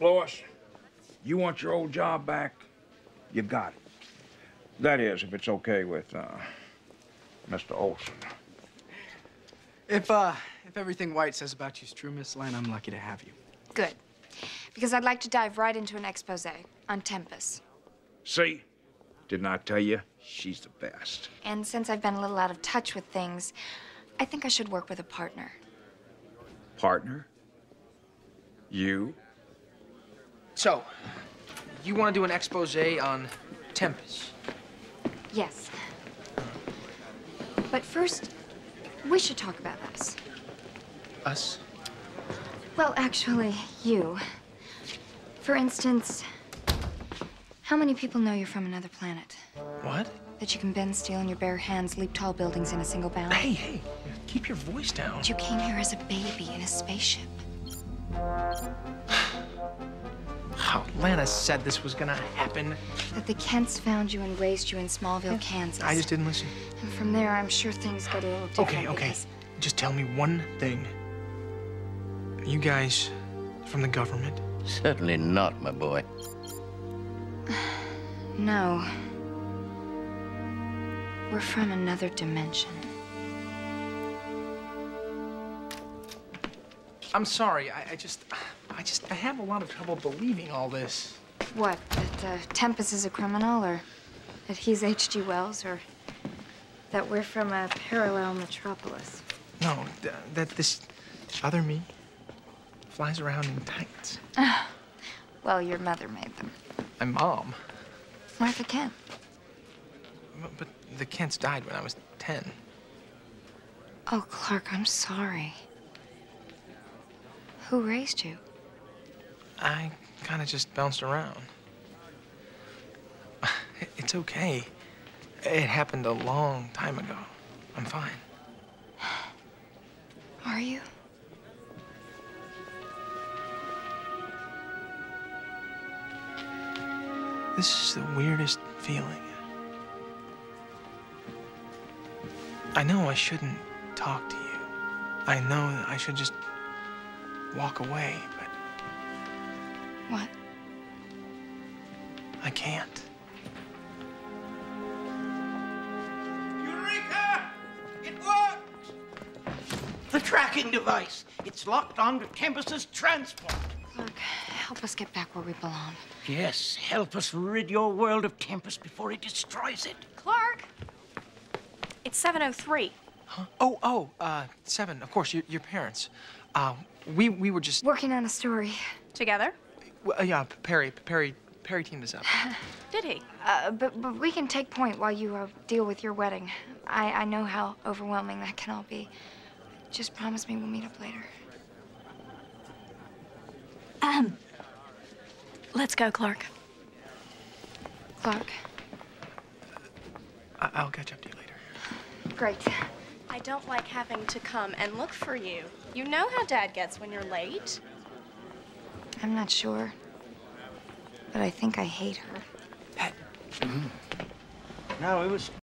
Lois, you want your old job back? You got it. That is, if it's okay with uh, Mr. Olsen. If, uh, if everything White says about you is true, Miss Lane, I'm lucky to have you. Good. Because I'd like to dive right into an expose on Tempus. See? Didn't I tell you? She's the best. And since I've been a little out of touch with things, I think I should work with a partner. Partner? You? So, you want to do an expose on Tempus? Yes. But first, we should talk about us. Us? Well, actually, you. For instance, how many people know you're from another planet? What? That you can bend steel in your bare hands, leap tall buildings in a single bound? Hey, hey, keep your voice down. That you came here as a baby in a spaceship. Oh, Lana said this was gonna happen. That the Kents found you and raised you in Smallville, Kansas. I just didn't listen. And from there, I'm sure things got a little different. Okay, okay. because- Just tell me one thing. You guys from the government? Certainly not, my boy. No. We're from another dimension. I'm sorry. I, I just, I just, I have a lot of trouble believing all this. What? That uh, Tempus is a criminal, or that he's H.G. Wells, or that we're from a parallel metropolis? No, th that this other me flies around in tights. Well, your mother made them. My mom. Martha Kent. But, but the Kents died when I was 10. Oh, Clark, I'm sorry. Who raised you? I kind of just bounced around. It's okay. It happened a long time ago. I'm fine. Are you? This is the weirdest feeling. I know I shouldn't talk to you. I know that I should just walk away, but What? I can't. Eureka! It worked! The tracking device. It's locked onto Tempus's transport. Clark, help us get back where we belong. Yes, help us rid your world of Tempus before he destroys it. Clark! It's 703. Huh? Oh, oh, uh, Seven, of course, your, your parents. Uh, we, we were just, Working on a story. Together? uh, yeah, Perry, Perry, Perry teamed us up. Did he? Uh, but, but we can take point while you uh, deal with your wedding. I, I know how overwhelming that can all be. Just promise me we'll meet up later. Um. Let's go, Clark. Clark, I, I'll catch up to you later. great. I don't like having to come and look for you. You know how Dad gets when you're late. I'm not sure, but I think I hate her. Mm-hmm. No, it was